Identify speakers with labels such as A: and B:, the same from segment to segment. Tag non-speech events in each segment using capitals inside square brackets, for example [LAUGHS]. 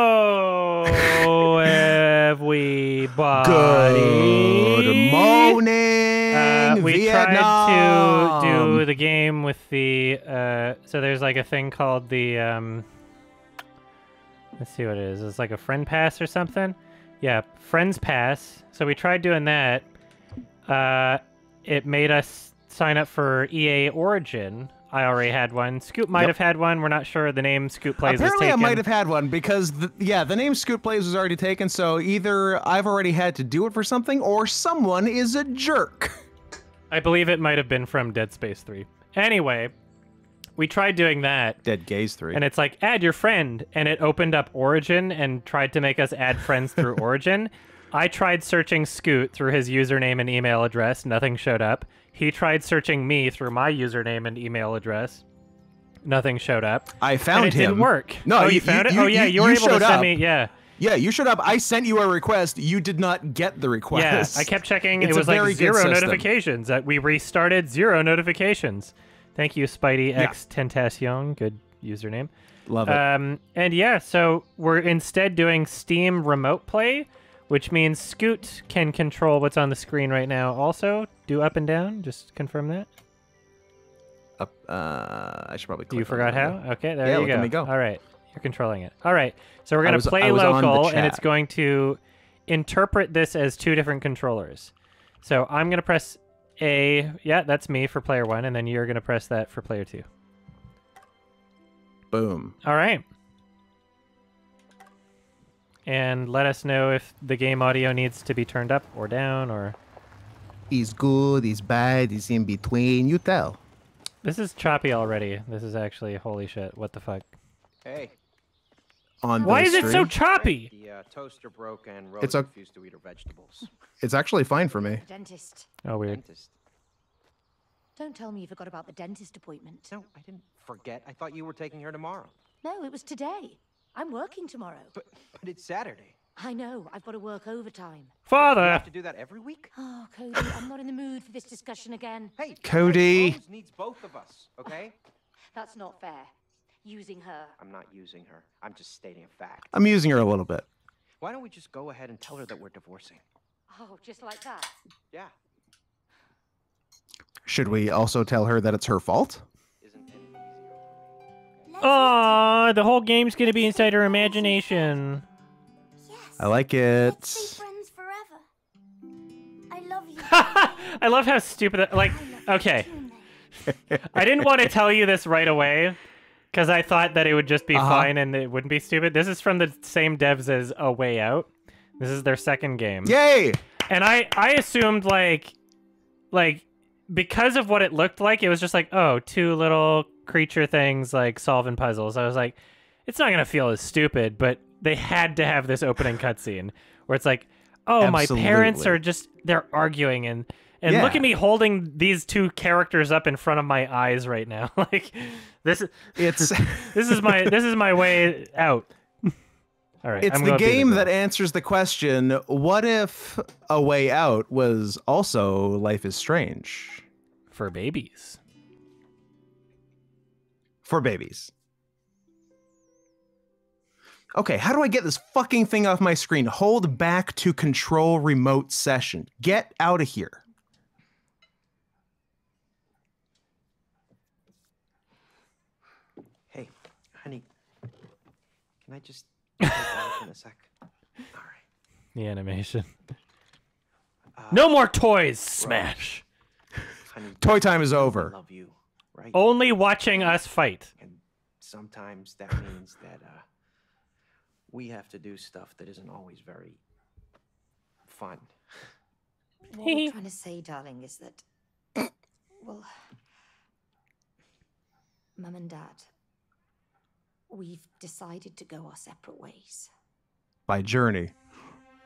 A: Hello, [LAUGHS] everybody.
B: Good morning,
A: Uh, we
B: Vietnam.
A: tried to do the game with the. Uh, so there's like a thing called the. Um, let's see what it is. It's like a friend pass or something. Yeah, friends pass. So we tried doing that. Uh, it made us sign up for EA Origin. I already had one. Scoot might
B: Yep.
A: have had one. We're not sure. The name Scoot Plays
B: Apparently, I might have had one because, the, yeah, the name Scoot Plays was already taken. So either I've already had to do it for something, or someone is a jerk.
A: I believe it might have been from Dead Space 3. Anyway, we tried doing that,
B: Dead Gaze Three.
A: and it's like, add your friend, and it opened up Origin and tried to make us add friends through [LAUGHS] Origin. I tried searching Scoot through his username and email address, nothing showed up. He tried searching me through my username and email address, nothing showed up.
B: I found
A: and it
B: him.
A: didn't work.
B: No,
A: oh, you,
B: you-
A: found
B: you-
A: it. oh yeah,
B: you-
A: were able to send
B: up.
A: me. Yeah,
B: Yeah, you showed up. I sent you a request. You did not get the request. yeah.
A: I kept checking.
B: It's
A: it was like zero notifications. That we restarted zero notifications. Thank you, Spidey
B: Yeah.
A: X Tentacion. Good username.
B: Love it.
A: Um, and yeah, so we're instead doing Steam Remote Play, which means Scoot can control what's on the screen right now. Also, do up and down. Just confirm that.
B: Up, uh, I should probably.
A: You forgot how? Okay, there
B: Yeah,
A: you go.
B: go.
A: All right, you're controlling it. All right, so we're gonna
B: was-
A: play
B: I was on the
A: local, and it's going to interpret this as two different controllers. So I'm gonna press A. Yeah, that's me for player one, and then you're gonna press that for player two.
B: Boom.
A: All right. And let us know if the game audio needs to be turned up or down or
B: He's good. He's bad. He's in between. You tell.
A: This is choppy already. This is actually holy shit. What the fuck?
C: Hey,
B: On
A: Why
B: the
A: is it so choppy?
C: the uh, toaster broke and Rose
B: It's a-
C: refused to eat her vegetables.
B: It's actually fine for me.
D: Dentist.
A: Oh weird.
C: Dentist.
D: Don't tell me you forgot about the dentist appointment.
C: No, I didn't forget. I thought you were taking her tomorrow.
D: No, it was today. I'm working tomorrow.
C: But but it's Saturday.
D: I know, I've got to work overtime.
C: You
A: Father.
C: have to do that every week.
D: Oh, Cody, I'm not in the mood for this discussion again.
C: Hey,
B: Cody.
C: Needs both of us. Okay. [SIGHS]
D: That's not fair. Using her.
C: I'm not using her. I'm just stating a fact.
B: I'm using her a little bit.
C: Why don't we just go ahead and tell her that we're divorcing?
D: Oh, just like that.
C: Yeah.
B: Should we also tell her that it's her fault?
C: Isn't any easier.
A: Aw, the whole game's gonna be inside her imagination.
E: Yes.
B: I like it.
E: I love you. [LAUGHS]
A: I love how stupid. That, like,
E: I love you
A: okay. [LAUGHS] I didn't want to tell you this right away because I thought that it would just be
B: Uh-huh.
A: fine and it wouldn't be stupid. This is from the same devs as A Way Out. This is their second game.
B: Yay!
A: And I I assumed like like because of what it looked like, it was just like, oh, two little creature things like solving puzzles. I was like, it's not gonna feel as stupid, but they had to have this opening cutscene where it's like, oh, my parents are just they're arguing and and look at me holding these two characters up in front of my eyes right now. [LAUGHS] like this is
B: It's [LAUGHS]
A: this is my this is my way out. [LAUGHS] All right,
B: it's
A: I'm
B: the game that answers the question: What if A Way Out was also Life is Strange
A: for babies.
B: For babies? Okay, how do I get this fucking thing off my screen? Hold back to control remote session. Get out of here.
C: Hey, honey. Can I just take off in a sec? All right.
A: The animation.
C: Uh,
A: No more toys, Smash.
C: honey.
B: Toy time is
C: I
B: over.
C: love you, right?
A: Only watching us fight.
C: And sometimes that means that uh, we have to do stuff that isn't always very fun.
D: What we're [LAUGHS] trying to say, darling, is that, [COUGHS] well, Mum and Dad, we've decided to go our separate ways.
B: By Journey.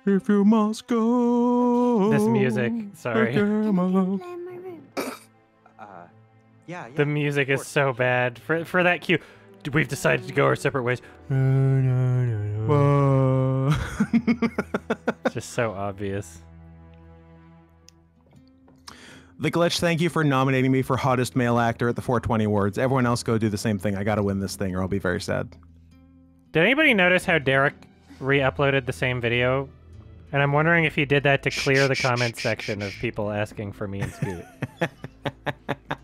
B: If you must go.
A: This music, sorry.
C: Yeah, yeah.
A: The music is so bad. For for that cue, we've decided to go our separate ways. [LAUGHS] It's just so obvious.
B: the glitch. Thank you for nominating me for hottest male actor at the 420 awards. Everyone else go do the same thing. I gotta win this thing, or I'll be very sad.
A: Did anybody notice how Derek re-uploaded the same video? And I'm wondering if he did that to clear the comment section of people asking for me and Scoot. [LAUGHS]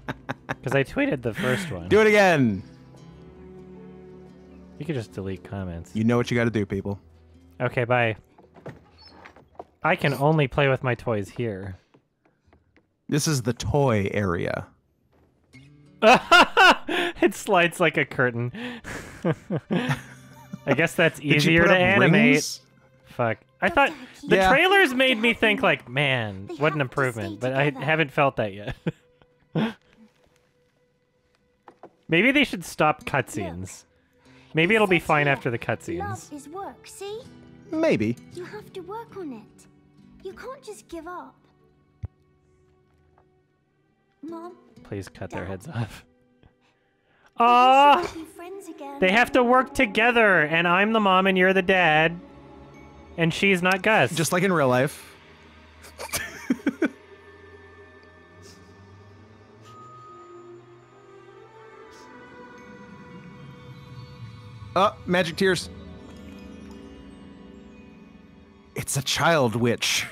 A: Because I tweeted the first one.
B: Do it again.
A: You could just delete comments.
B: You know what you got to do, people.
A: Okay, bye. I can only play with my toys here.
B: This is the toy area. [LAUGHS]
A: it slides like a curtain. [LAUGHS] I guess that's easier to animate.
B: rings?
A: Fuck. I thought the
B: Yeah.
A: trailers made me think like, man, what an
E: have to stay
A: improvement, but I haven't felt that yet. [LAUGHS] Maybe they should stop cutscenes. Maybe
E: It
A: it'll be fine
E: here,
A: after the cutscenes.
E: Love
A: cutscenes.
E: is work, see?
B: Maybe.
E: You have to work on it. You can't just give up. Mom,
A: Please cut their heads off.
E: we
A: Aww!
E: should be friends again.
A: They have to work together, and I'm the mom and you're the dad. And she's not Gus.
B: Just like in real life. [LAUGHS] oh, magic tears. It's a child witch.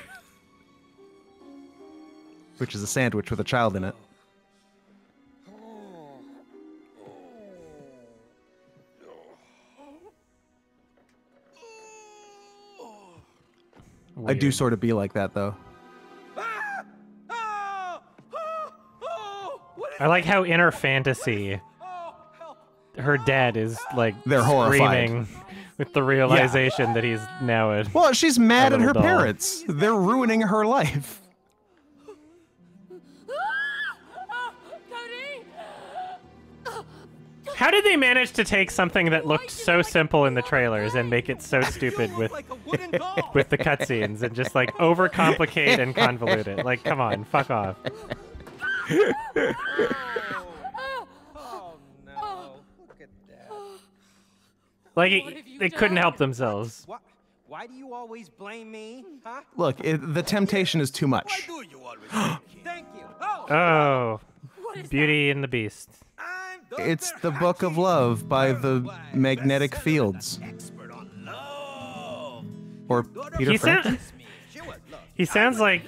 B: Which is a sandwich with a child in it. I do sort of be like that though.
A: I like how in her fantasy, her dad is like
B: They're horrified.
A: screaming with the realization that he's now a.
B: Well, she's mad at her
A: doll.
B: parents. They're ruining her life.
A: How did they manage to take something that looked so simple in the trailers and make it so stupid with [LAUGHS] with the cutscenes and just like overcomplicate and convolute it? Like, come on, fuck off. [LAUGHS]
F: Oh no! Look at that.
A: Like, it, they couldn't help themselves.
F: What? Why do you always blame me? Huh?
B: Look, it, the temptation is too
F: Why
B: much.
F: do you always? [GASPS] Thank you. Oh,
A: Oh, Beauty and the Beast.
F: I'm
B: It's the Book of Love by the
F: worldwide
B: Magnetic Fields.
F: Expert on love.
B: Or Peter
A: He
B: Frank.
A: sound-
F: promised me she would love
A: He sounds like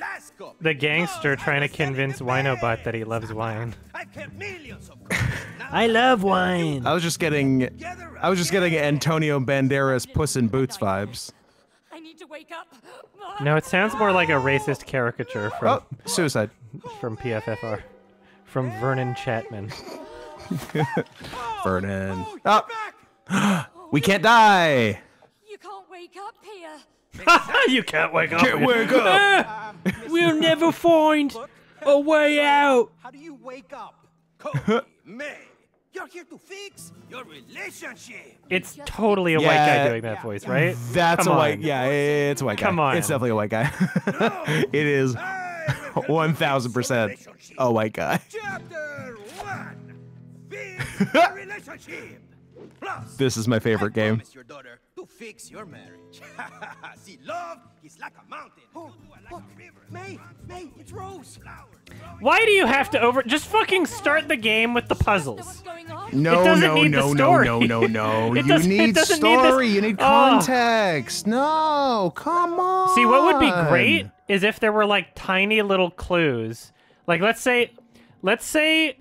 A: the gangster trying to
F: I was selling
A: convince
F: the
A: Winobot that he loves wine.
F: I've kept millions of [LAUGHS]
A: I love wine.
B: I was just getting, I was just getting Antonio Banderas Puss in Boots vibes.
D: I need to wake up.
A: No, it sounds more like a racist caricature from
B: Oh, suicide.
A: from PFFR, from Vernon Chatman. [LAUGHS]
B: Vernon.
F: Oh,
B: Oh, [GASPS] we can't die.
D: You can't wake up here. [LAUGHS]
A: you can't wake up.
B: Can't wake up.
A: We'll never find
F: Look. [LAUGHS]
A: a way out.
F: How do you wake up? [LAUGHS] Cody, May, you're here to fix your relationship.
A: It's totally a white guy doing that voice, right?
B: That's
A: Come
B: a white.
A: on.
B: Yeah, it's a white guy.
A: Come on.
B: It's definitely a white guy. [LAUGHS] it is
F: I will help you
B: one
F: fix
B: thousand
F: your
B: percent
F: relationship.
B: a white guy.
F: Chapter one. Fix your relationship. Plus,
B: This is my favorite
F: I
B: game.
F: Promise your daughter to fix your marriage. [LAUGHS] See, love is like a mountain. Oh, look, oh, May, May, it's Rose.
A: Why do you have to over? Just fucking start the game with the puzzles.
D: what's going on?
B: No, no, no, no, no, no, no. You need
A: doesn't need
B: story. You need
A: Oh.
B: context. No, come on.
A: See, what would be great is if there were like tiny little clues. Like let's say let's say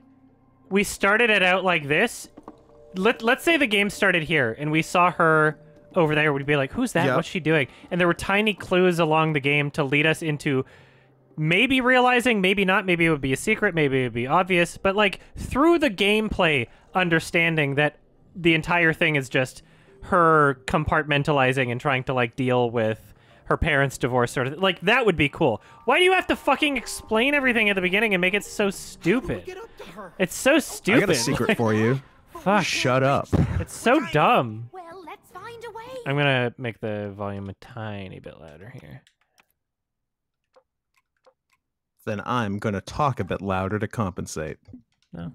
A: we started it out like this. Let let's say the game started here and we saw her over there, we'd be like, Who's that?
B: Yep.
A: What's she doing? And there were tiny clues along the game to lead us into maybe realizing, maybe not, maybe it would be a secret, maybe it would be obvious, but like through the gameplay understanding that the entire thing is just her compartmentalizing and trying to like deal with her parents' divorce sort of like that would be cool. Why do you have to fucking explain everything at the beginning and make it so stupid?
F: Get up to her.
A: It's so stupid.
B: I
A: stupid.
B: got a secret [LAUGHS] for you.
A: Fuck.
B: Shut up.
A: It's so dumb.
E: Well, let's find a way.
A: I'm gonna make the volume a tiny bit louder here.
B: Then I'm gonna talk a bit louder to compensate.
A: No.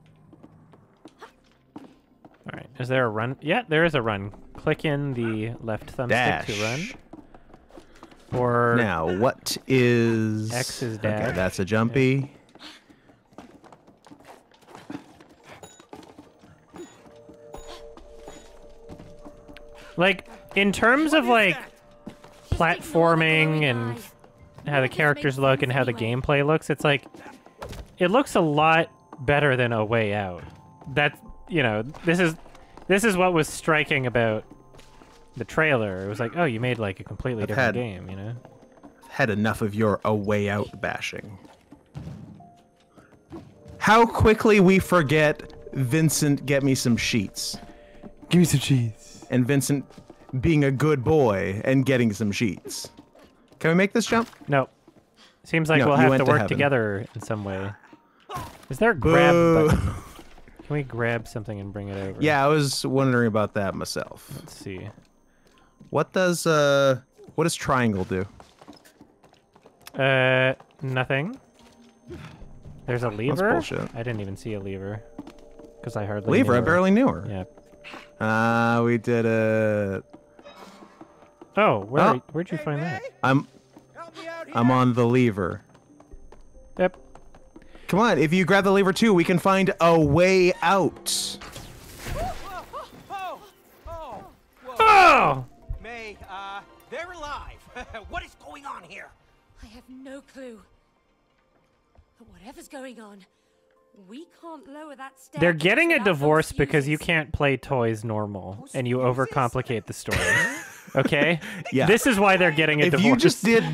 A: All right. Is there a run? Yeah, there is a run. Click in the left thumbstick
B: Dash.
A: to run. Or
B: Now, what is
A: X is dash?
B: Okay, that's a jumpy.
A: Like in terms of like platforming and how the characters look and how the gameplay looks, it's like it looks a lot better than A Way Out. That you know, this is this is what was striking about the trailer. It was like, oh, you made like a completely
B: I've
A: different
B: had-
A: game, you know?
B: Had enough of your a way out bashing. How quickly we forget Vincent get me some sheets.
G: Give me some sheets.
B: And Vincent being a good boy and getting some sheets. Can we make this jump?
A: No. Seems like
B: No,
A: we'll have to
B: to
A: work
B: heaven.
A: together in some way. Is there a grab
B: Boo.
A: button? [LAUGHS] Can we grab something and bring it over?
B: Yeah, I was wondering about that myself.
A: Let's see.
B: What does uh what does triangle do?
A: Uh, nothing. There's a lever.
B: bullshit.
A: I didn't even see a lever because I hardly
B: Lever,
A: knew
B: I barely knew her.
A: Yeah.
B: Ah, we did it.
A: Oh, where
B: Oh.
A: where'd you find that?
B: I'm I'm on the lever.
A: Yep.
B: Come on, if you grab the lever too, we can find a way out.
A: Oh!
C: May, uh, they're alive. [LAUGHS] what is going on here?
D: I have no clue. But whatever's going on, we can't lower that staircase
A: They're getting a
D: without those
A: divorce because you can't play toys normal and you overcomplicate the story. [LAUGHS] Okay?
B: Yeah.
A: This is why they're getting a
B: If
A: divorce.
B: you just did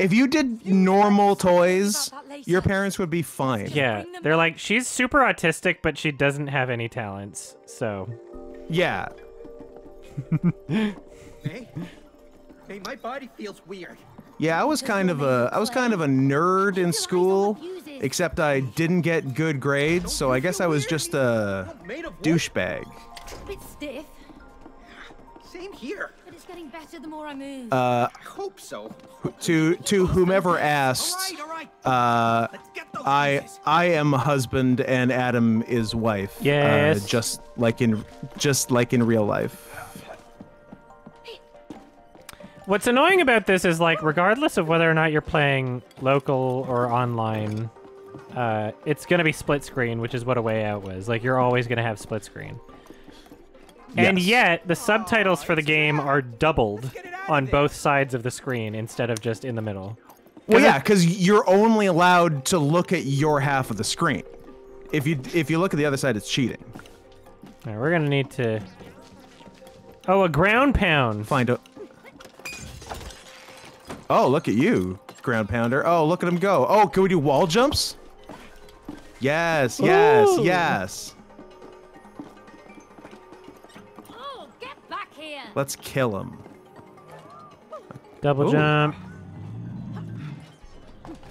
B: if you did normal toys,
D: about that later.
B: your parents would be fine.
A: Yeah, they're like she's super autistic but she doesn't have any talents. So,
B: Yeah. [LAUGHS]
C: hey. May, my body feels weird.
B: Yeah, I was kind of a I was kind of a nerd in school, except I didn't get good grades, so I guess I was just a
C: Made of wood?
B: douchebag.
E: A bit stiff,
C: Same here.
E: but it's getting better the more I move.
B: Uh,
C: I hope so.
B: to to whomever
C: All
B: asked,
C: right, all right.
B: uh,
C: Let's get those
B: I. I am a husband and Adam is wife.
A: Yes.
B: Uh, just like in just like in real life.
A: what's annoying about this is like regardless of whether or not you're playing local or online, uh, it's going to be split screen, which is what a way out was. Like you're always going to have split screen. And yet, the subtitles for the game are doubled
C: get it out of
A: on both sides of the screen instead of just in the middle.
B: Well, yeah, because you're only allowed to look at your half of the screen. If you if you look at the other side, it's cheating.
A: All right, we're gonna need to. Oh, a ground pound.
B: Find a. Oh, look at you, ground pounder. Oh, look at him go. Oh, can we do wall jumps? Yes, yes,
A: Ooh.
B: yes.
E: oh, get back here!
B: Let's kill him.
A: Double
B: Ooh.
A: jump.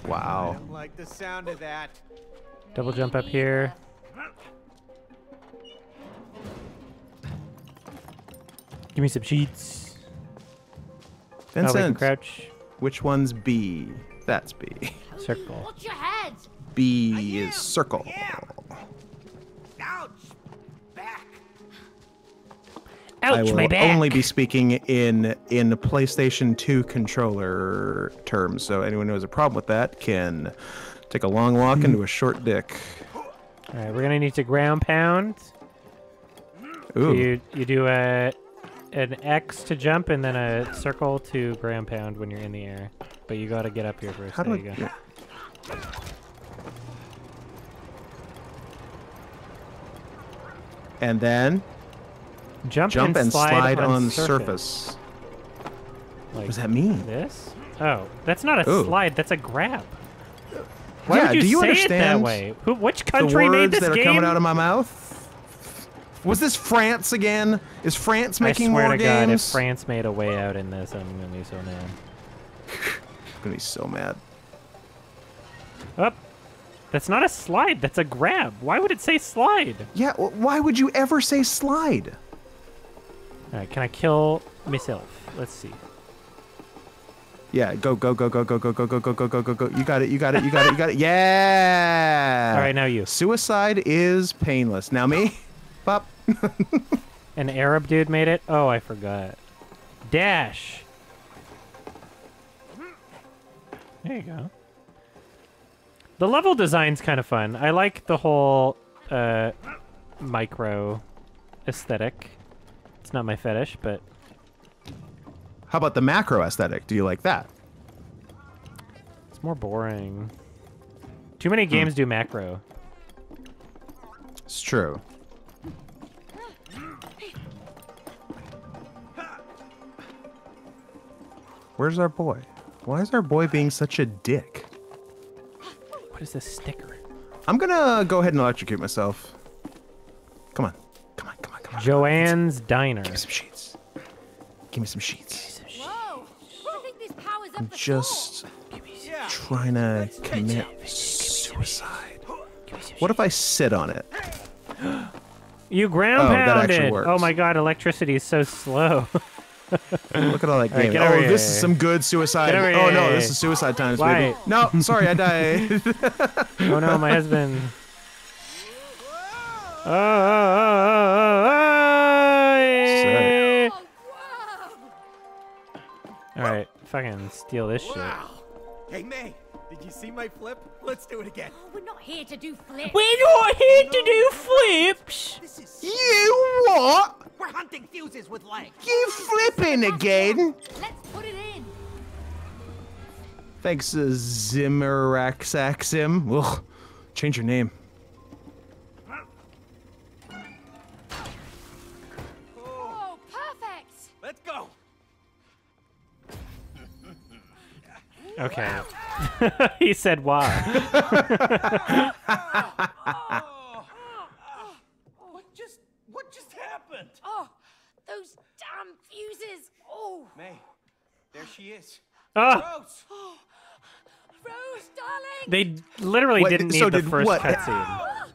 B: Wow.
C: don't like the sound of that.
A: Double jump up here. Give me some sheets. Oh,
B: Vincent,
A: crouch.
B: which one's B? That's B.
A: Circle.
E: Watch your head!
B: B is circle.
C: Ouch! Back.
B: I will
A: my back.
B: only be speaking in in PlayStation 2 controller terms, so anyone who has a problem with that can take a long walk into a short dick.
A: All right, we're gonna need to ground pound. So you you do a an X to jump and then a circle to ground pound when you're in the air. But you gotta get up here first.
B: How do
A: there
B: I?
A: go.
B: And then
A: Jump,
B: jump and slide, on,
A: surface.
B: surface.
A: Like
B: What does that mean?
A: this? Oh, that's not a
B: Ooh.
A: slide. That's a grab. Why
B: Yeah,
A: would you,
B: do you
A: say it that way? Who, which
B: The
A: country made
B: words
A: this
B: that are
A: game?
B: coming out of my mouth. Was this France again? Is France making more games?
A: I swear to God, if? France made a way out in this, I'm gonna be so mad. [SIGHS]
B: I'm gonna be so mad.
A: Up. That's not a slide. That's a grab. Why would it say slide?
B: Yeah, wh- why would you ever say slide?
A: All right, can I kill myself? Let's see.
B: Yeah, go go go go go go go go go go go go go. You got it. You got it. You got it. You got it. Yeah.
A: All right, now you.
B: Suicide is painless. Now me. Pop.
A: An Arab dude made it. Oh, I forgot. Dash. There you go. The level design's kind of fun. I like the whole uh, micro aesthetic. It's not my fetish, but
B: How about the macro aesthetic? Do you like that?
A: It's more boring. Too many games do macro.
B: It's true. Where's our boy? Why is our boy being such a dick?
A: What is this sticker?
B: I'm gonna go ahead and electrocute myself. Come on. Come on, come on, come on.
A: Joanne's Diner.
B: Give me some sheets. Give me some sheets.
D: Whoa! I think this power's up
B: I'm just
C: Yeah.
B: trying to commit suicide. What if I sit on it? [GASPS]
A: You ground
B: Oh, that
A: pounded.
B: actually
A: Oh my god, electricity is so slow. [LAUGHS]
B: Look at all that game.
A: get
B: oh,
A: over
B: this is some good suicide.
A: Over
B: Oh no, this is suicide times,
A: Why?
B: baby. No, sorry, I died. [LAUGHS]
A: oh no, my husband. Oh, oh, oh, oh, oh, yeah.
D: Oh, whoa!
A: All right, fucking steal this shit.
C: Hey, May, did you see my flip? Let's do it again.
D: Oh, we're not here to do flips.
A: We're not here to do flips.
C: This is.
B: you what?
C: We're hunting fuses with legs.
B: You flipping again?
D: Let's put it in.
B: Thanks, uh, Zimeraxaxim. Ugh, change your name.
D: Oh, perfect.
C: Let's go.
A: Okay. [LAUGHS] he said why. [LAUGHS]
C: What just. What just happened?
D: Oh, those damn fuses. Oh,
C: May, there she is.
A: Oh,
C: Rose. [GASPS]
D: Rose, darling.
A: they literally
B: What,
A: didn't need
B: so
A: the
B: did
A: first cutscene. Oh,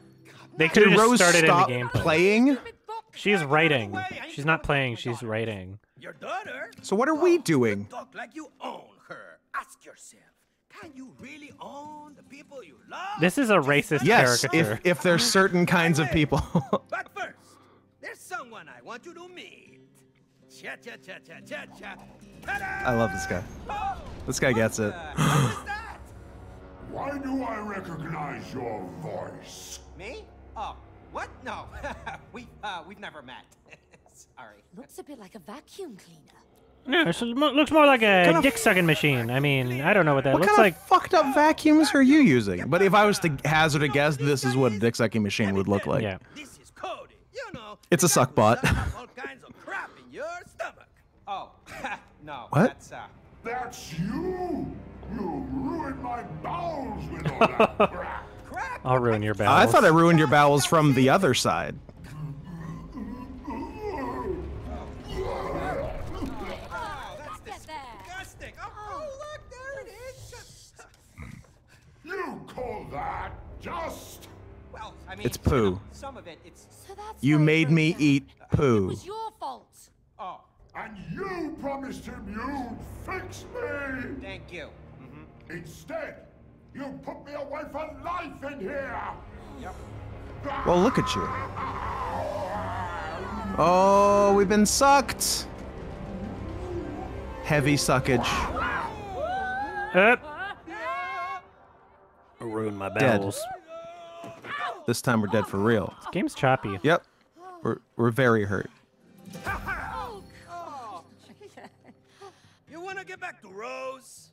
A: they could have just
B: Rose
A: started in the game.
B: playing?
D: Stupid book.
A: She's writing.
C: away. I ain't
A: She's not playing. She's writing.
C: Your daughter?
B: So what are we oh, doing?
C: Talk like you own her. Ask yourself, can you really own the people you love?
A: This is a racist
B: Yes,
A: caricature.
B: if if there's certain kinds of people. [LAUGHS]
C: But first, there's someone I want you to meet. Cha cha cha cha cha cha.
B: I love this guy.
C: Oh,
B: This guy gets it.
C: what was that? [GASPS]
H: Why do I recognize your voice?
F: Me? Oh, what? No, [LAUGHS] we uh, we've never met. [LAUGHS] Sorry.
D: Looks a bit like a vacuum cleaner.
A: No, it looks more like a
B: Kind
A: dick sucking machine. I mean, I don't know what that
B: What
A: looks
B: kind
A: like.
B: of fucked up vacuums are you using? But if I was to hazard a guess, this is what a dick sucking machine would look like.
A: Yeah.
C: This is Cody. You know.
B: It's a
C: the guy
B: suck bot.
C: all kinds of crap in your stomach.
F: Oh, [LAUGHS] no.
B: What?
F: That's uh.
H: That's you! You ruined my bowels with all that crap. [LAUGHS]
C: Crap.
A: I'll ruin your bowels.
B: I thought I ruined your bowels from the other side.
C: Oh, that's
D: Get there.
C: disgusting. Oh, oh, look, there it is.
H: You call that just?
F: Well, I mean,
B: It's
F: you know,
B: poo.
F: some of it, it's.
D: So that's
B: You made me
D: down.
B: eat
D: It
B: poo.
D: was your fault.
F: Oh,
H: And you promised him you'd fix me!
F: thank you. Mm-hmm.
H: Instead, you put me away for life in here!
F: Yep.
B: Well, look at you. Oh, we've been sucked. Heavy suckage.
A: Up. Ruin my
B: Dead.
A: Bowels.
B: This time we're dead for real.
A: This game's choppy.
B: Yep. We're, we're very hurt.
C: You want to get back to Rose?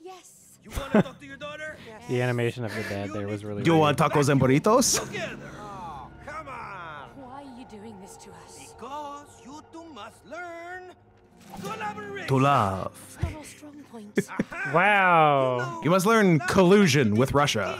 D: yes.
C: You want to talk to your daughter? [LAUGHS]
A: The animation of the dad there was really.
B: Do you
A: weird.
B: want tacos and burritos?
C: Together.
F: Oh, come on.
D: Why are you doing this to us?
C: Because you two must learn.
B: To love.
D: It's not our strong point. [LAUGHS]
C: Aha.
A: Wow.
B: You must learn collusion with Russia.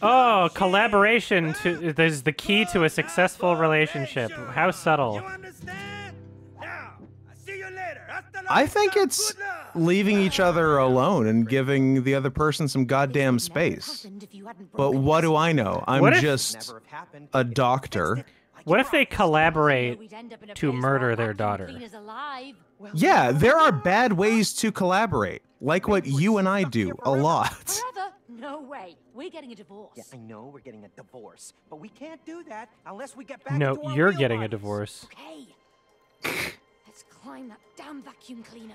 A: Oh, collaboration to there's the key to a successful relationship. How subtle.
C: You understand? Now, I see you later. Hasta la
B: I think it's leaving each other alone and giving the other person some goddamn
D: This would never have
B: space.
D: happened if you hadn't
B: But what do I know? I'm
A: if-
B: just
F: Never have happened.
B: a doctor.
A: What if they collaborate
D: We'd end up in a
A: to murder their daughter?
B: Yeah, there are bad ways to collaborate, like what you and I do a lot.
D: Forever? No way. We're getting a divorce.
F: Yeah, I know we're getting a divorce, but we can't do that unless we get back
A: No,
F: into our
A: you're
F: real
A: getting a divorce.
D: Okay. [LAUGHS] Let's climb that damn vacuum cleaner.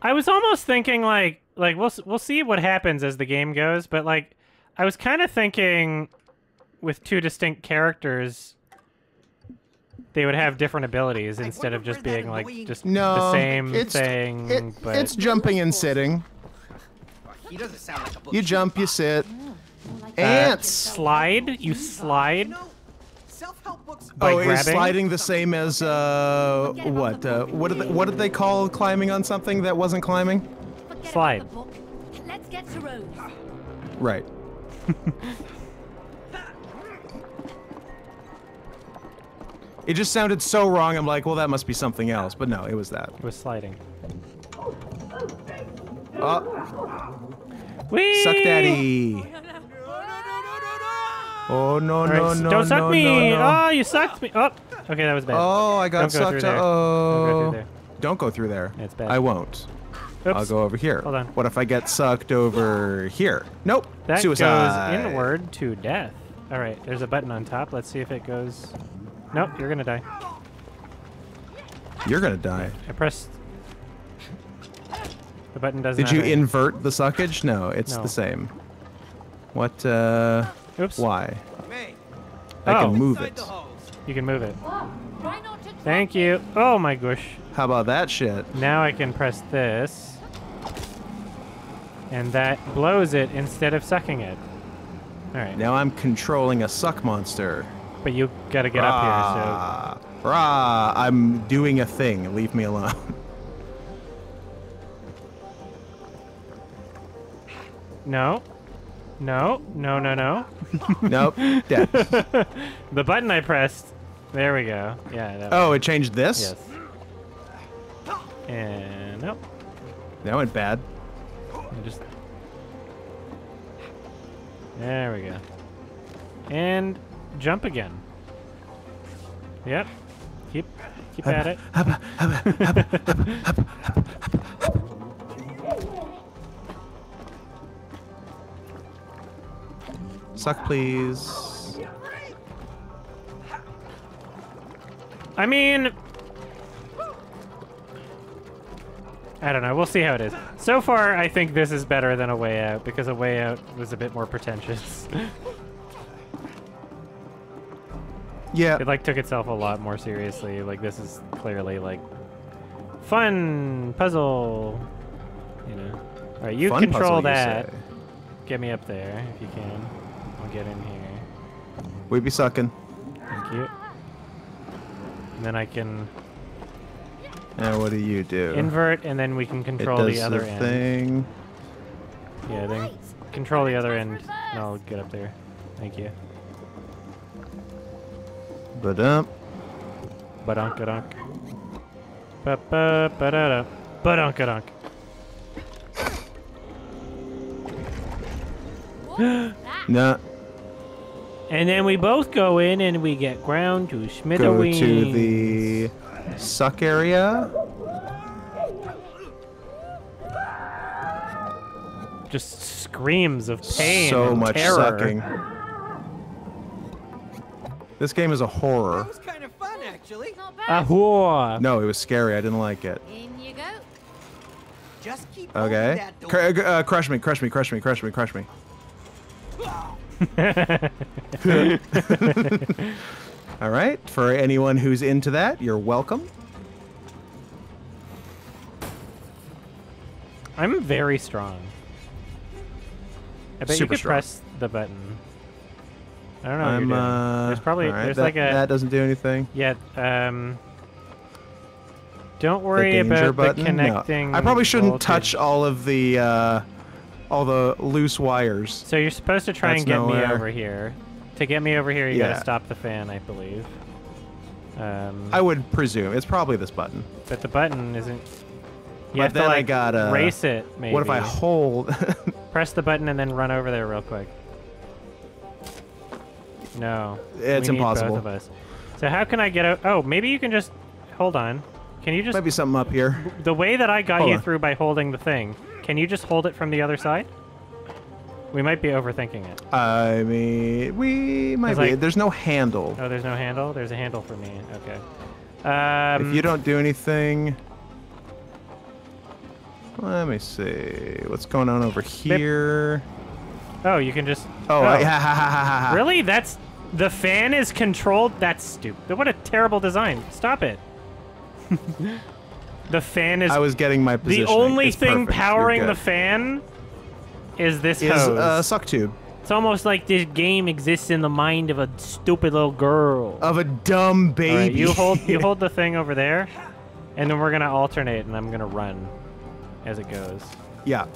A: I was almost thinking like like we'll we'll see what happens as the game goes, but like I was kind of thinking with two distinct characters they would have different abilities instead of just being like just
B: No,
A: the same
B: it's,
A: thing.
B: it-
A: but
B: it's jumping and sitting.
C: He doesn't sound like a.
B: You jump, you sit.
A: uh,
B: Ants.
A: slide. You slide
C: No, self-help books.
A: by
B: oh, is
A: grabbing.
B: sliding the same as uh what? Uh, what did they, what did they call climbing on something that wasn't climbing?
D: Forget
A: Slide.
D: About the book. Let's get to Rose.
B: Right. [LAUGHS] it just sounded so wrong. I'm like, well, that must be something else. But no, it was that.
A: It was sliding.
B: Oh,
A: Whee!
B: suck daddy. Oh no
A: All
B: no
A: right, s-
B: no
A: don't suck me!
B: no no.
A: Oh, you sucked me! Oh, okay, that was bad.
B: Oh, I got
A: Don't go through
B: sucked.
A: there.
B: Oh,
A: Don't go through oh. there.
B: Don't go through there.
A: It's bad.
B: I won't.
A: Oops.
B: I'll go over here.
A: Hold on.
B: What if I get sucked over here? Nope.
A: That
B: Suicide.
A: goes inward to death. All right, there's a button on top. Let's see if it goes. Nope, you're gonna die.
B: You're gonna die.
A: I pressed. The button doesn't.
B: Did you
A: have a-
B: invert the suckage? No, it's
A: No.
B: the same. What? uh...
A: Oops.
B: Why? I
A: Oh.
B: can move it.
A: You can move it.
D: Try not to drop
A: Thank you. Oh my gosh.
B: How about that shit?
A: Now I can press this. And that blows it instead of sucking it. Alright.
B: Now I'm controlling a suck monster.
A: But you gotta get up here,
B: Rah. Rah, I'm doing a thing. Leave me alone. [LAUGHS]
A: No. No. No, no, no. [LAUGHS]
B: nope. Dead. [LAUGHS]
A: the button I pressed. There we go. Yeah. That
B: Oh, it changed this?
A: Yes. And nope.
B: That went bad.
A: I just. There we go. And jump again. Yep. Keep keep at it.
B: Suck, please.
A: I mean, I don't know. We'll see how it is. So far, I think this is better than a way out because a way out was a bit more pretentious. [LAUGHS]
B: Yeah.
A: it like took itself a lot more seriously. Like this is clearly like fun puzzle. You know. All right, you
B: Fun
A: control
B: puzzle,
A: that.
B: say.
A: Get me up there if you can. I'll get in here.
B: We be sucking.
A: Thank you. And then I can
B: Now what do you do?
A: invert, and then we can control the other
B: the
A: end.
B: thing.
A: Yeah, then control the other end, and I'll get up there. Thank you.
B: But um,
A: Badunk-a-dunk. Ba-ba-ba-da-da. Badunk-a-dunk. [GASPS]
B: nah.
A: And then we both go in and we get ground to smithereens.
B: Go to the suck area.
A: Just screams of pain
B: so
A: and
B: much
A: terror.
B: sucking. This game is a horror.
C: That was kind of fun, actually.
D: Not bad.
A: Ahua.
B: No, it was scary. I didn't like it.
D: In you go.
C: Just keep
B: Okay.
C: that door.
B: Cr- uh, crush me, crush me, crush me, crush me, crush me. All right. For anyone who's into that, you're welcome.
A: I'm very strong. I bet
B: Super
A: you could
B: strong.
A: press the button. I don't know.
B: I'm. Uh,
A: there's probably
B: right,
A: there's
B: that,
A: like a
B: that doesn't do anything.
A: yeah. Um. Don't worry
B: danger
A: about
B: button.
A: the
B: No.
A: connecting.
B: I probably shouldn't
A: voltage.
B: touch all of the uh, all the loose wires.
A: So you're supposed to try
B: That's
A: and get me over here. To get me over here, you
B: Yeah.
A: gotta stop the fan, I believe. Um,
B: I would presume it's probably this button.
A: but the button isn't. You
B: But
A: have
B: then
A: to
B: I gotta-
A: race it. Maybe.
B: What if I hold? [LAUGHS]
A: press the button and then run over there real quick? No.
B: It's impossible.
A: Both of us. So how can I get out? Oh, maybe you can just hold on. Can you just
B: Maybe something up here.
A: the way that I got
B: Hold
A: you
B: on.
A: through by holding the thing? Can you just hold it from the other side? We might be overthinking it.
B: I mean, we might be.
A: like-
B: There's no handle.
A: Oh, there's no handle. There's a handle for me. Okay. Um,
B: if you don't do anything, let me see what's going on over here.
A: Oh, you can just.
B: Oh, I, ha. [LAUGHS]
A: Really? That's The fan is controlled. That's stupid. What a terrible design. Stop it. [LAUGHS] the fan is.
B: I was getting my position.
A: the only
B: It's
A: thing
B: perfect.
A: Powering the fan is this
B: is
A: hose.
B: Uh, a suck tube
A: it's almost like this game exists in the mind of a stupid little girl.
B: of a dumb baby.
A: All right, you hold you [LAUGHS] hold the thing over there, and then we're gonna alternate, and I'm gonna run as it goes.
B: yeah,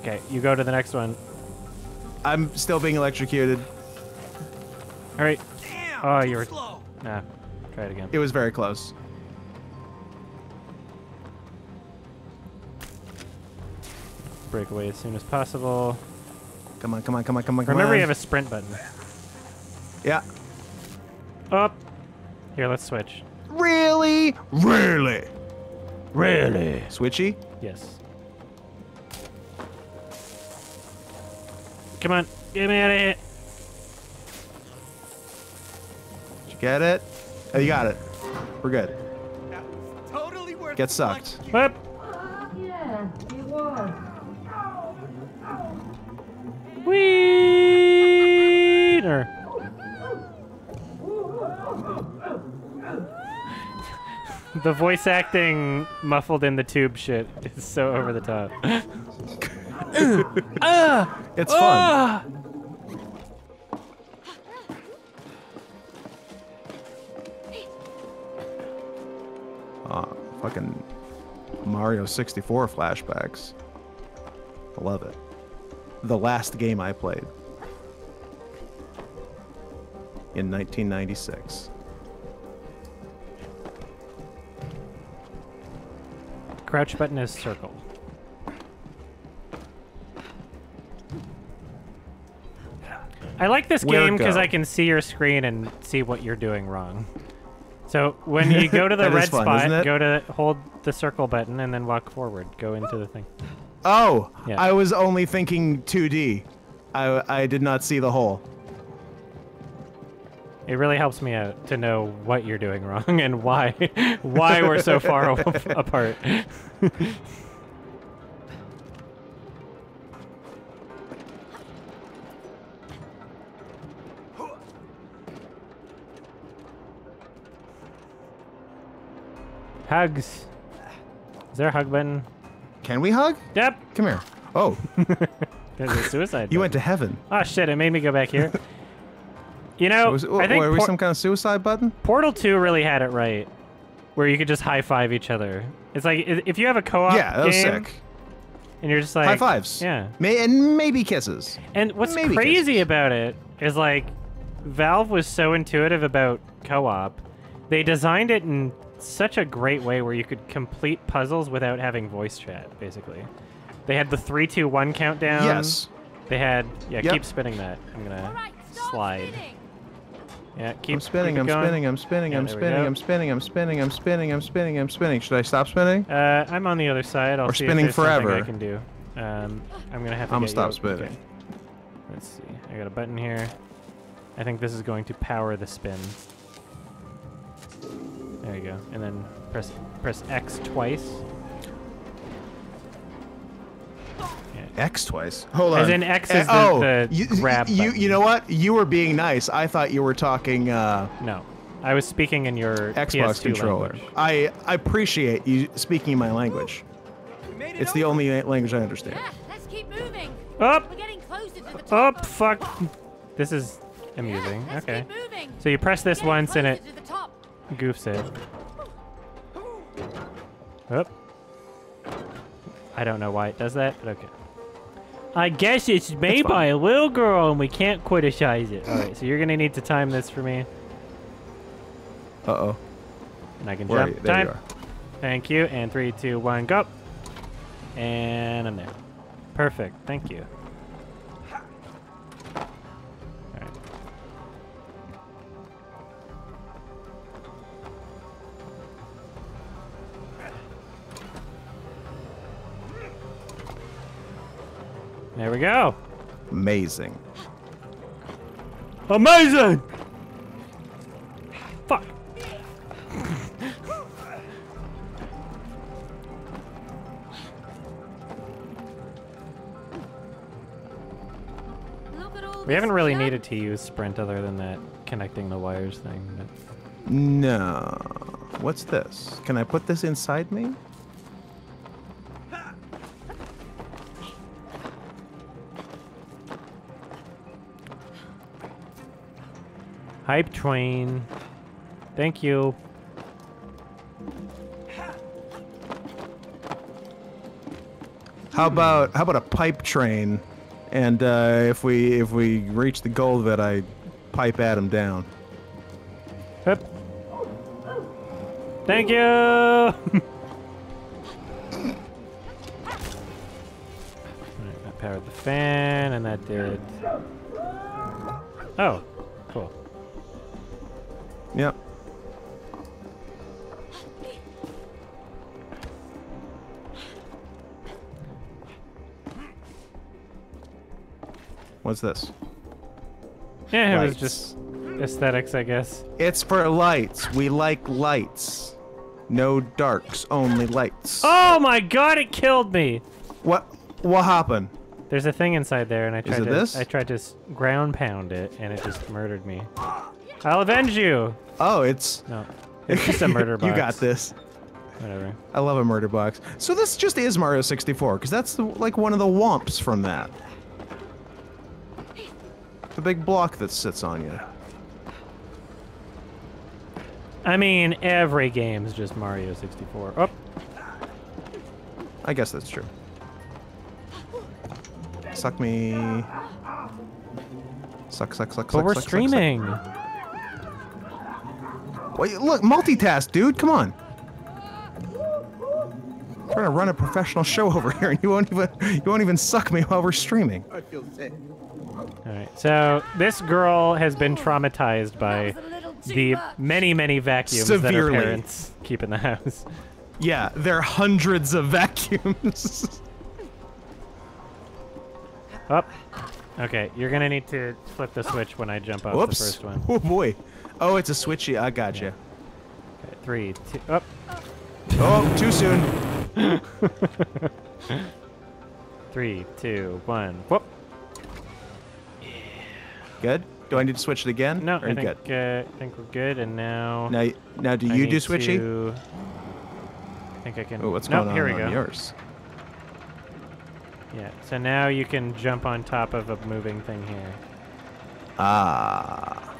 A: Okay, you go to the next one.
B: I'm still being electrocuted.
A: All right.
C: Damn!
A: Oh, you're-
C: slow.
A: Nah. Try it again.
B: It was very close.
A: Break away as soon as possible.
B: Come on, come on, come on, come on, come on.
A: Remember,
B: on.
A: you have a sprint button.
B: Yeah.
A: Up. Here, let's switch.
B: Really? Really?
A: Really?
B: Switchy?
A: Yes. Come on, get me out of here.
B: Did you get it? Oh, you got it. We're good.
C: Totally
B: Get sucked.
C: electrocution.
A: The voice acting muffled in the tube shit is so over the top. [LAUGHS]
B: It's fun. Ah, fucking Mario 64 flashbacks. I love it. The last game I played in 1996.
A: Crouch button is circle. I like this
B: Where
A: game because? I can see your screen and see what you're doing wrong. So when you go to [LAUGHS] the red
B: fun,
A: spot, go to hold the circle button and then walk forward. Go into the thing.
B: Oh,
A: Yeah.
B: I was only thinking 2D. I, I did not see the hole.
A: It really helps me out to know what you're doing [LAUGHS] wrong and why why we're so far [LAUGHS] [LAUGHS] apart. Hugs. Is there a hug button?
B: Can we hug?
A: Yep.
B: Come here. Oh,
A: suicide.
B: you
A: button.
B: went to heaven.
A: Oh shit! It made me go back here. You know,
B: Was,
A: I think
B: were we some kind of suicide button?
A: Portal 2 really had it right, where you could just high five each other. It's like if you have a co-op
B: yeah, that was
A: game,
B: sick.
A: and you're just like
B: High fives.
A: Yeah.
B: May, and maybe kisses.
A: And what's
B: Maybe
A: crazy
B: kisses.
A: about it is like Valve was so intuitive about co-op. They designed it in such a great way where you could complete puzzles without having voice chat, basically. They had the three, two, one countdown.
B: Yes.
A: They had yeah,
B: Yep.
A: keep spinning that. I'm gonna
D: All right,
A: slide.
D: spinning.
A: Yeah, keep
B: I'm spinning,
A: keep
B: I'm spinning, I'm spinning,
A: Yeah,
B: I'm spinning. I'm spinning, I'm spinning, I'm spinning, I'm spinning, I'm spinning. Should I stop spinning?
A: Uh, I'm on the other side. I'll see
B: spinning
A: if there's something I can do. Um, I'm gonna have to
B: I'm
A: get
B: stop
A: you-
B: spinning.
A: okay. Let's see. I got a button here. I think this is going to power the spin. There you go. And then press press X twice.
B: X twice. Hold on.
A: As in X
B: Eh,
A: is the-
B: oh,
A: the
B: you,
A: grab
B: You,
A: button.
B: you know what? You were being nice. I thought you were talking uh,
A: No, I was speaking in your
B: Xbox
A: PS2
B: controller.
A: language.
B: I, I appreciate you speaking my language.
C: It
B: It's the only language I understand.
D: Yeah, let's keep moving.
A: Up,
D: We're getting closer to the top.
A: up,
D: of-
A: fuck. This is amusing.
D: Let's
A: Okay. So you press this once and it
D: closer to the top.
A: goofs it. Up. I don't know why it does that, but okay. I guess it's made
B: fine.
A: by a little girl and we can't criticize it. Alright, so you're gonna need to time this for me.
B: Uh oh.
A: And I can
B: Where
A: jump. time.
B: you are.
A: Thank you. And three, two, one, go. And I'm there. Perfect. Thank you. There we go.
B: Amazing.
A: Amazing! Fuck.
D: Look at all
A: We haven't really needed to use sprint other than that connecting the wires thing. But...
B: No. What's this? Can I put this inside me?
A: Train. Thank you.
B: How about how about a pipe train? And uh, if we if we reach the goal of it, I pipe Adam down.
A: Hup. Thank you. [LAUGHS]
B: this?
A: Yeah, it was just aesthetics, I guess.
B: It's for lights. We like lights. No darks, only lights.
A: Oh my god, it killed me!
B: What what happened?
A: There's a thing inside there, and I tried
B: it
A: to
B: this?
A: I tried to ground pound it, and it just murdered me. I'll avenge you.
B: Oh, it's
A: No, it's just a murder box. [LAUGHS]
B: you got this.
A: Whatever.
B: I love a murder box. So this just is Mario 64 because that's the, like one of the Whomps from that. The big block that sits on you.
A: I mean, every game is just Mario 64. Oh,
B: I guess that's true. Suck me. Suck, suck, suck,
A: but
B: suck.
A: we're
B: suck, suck, suck.
A: streaming.
B: Wait, look, multitask, dude. Come on. Trying to run a professional show over here, and you won't even you won't even suck me while we're streaming.
C: I feel sick.
A: All right. So this girl has been traumatized by
D: That was a little
A: the
D: cheaper.
A: many, many vacuums
B: Severely.
A: that her parents keep in the house.
B: Yeah, there are hundreds of vacuums. [LAUGHS]
A: Up. Okay, you're gonna need to flip the switch when I jump off
B: Whoops.
A: the first one.
B: Oh boy. Oh, it's a switchy. I gotcha.
A: Okay, three, two, up.
B: Oh, too soon. [LAUGHS]
A: Three, two, one. Whoop. Yeah.
B: Good. Do I need to switch it again?
A: No, I think
B: good?
A: uh, I think we're good. And now.
B: Now, now, do
A: I
B: you do switchy?
A: to- I think I can.
B: Oh, what's
A: nope,
B: going on
A: here we
B: on
A: go.
B: yours?
A: Yeah. So now you can jump on top of a moving thing here.
B: Ah.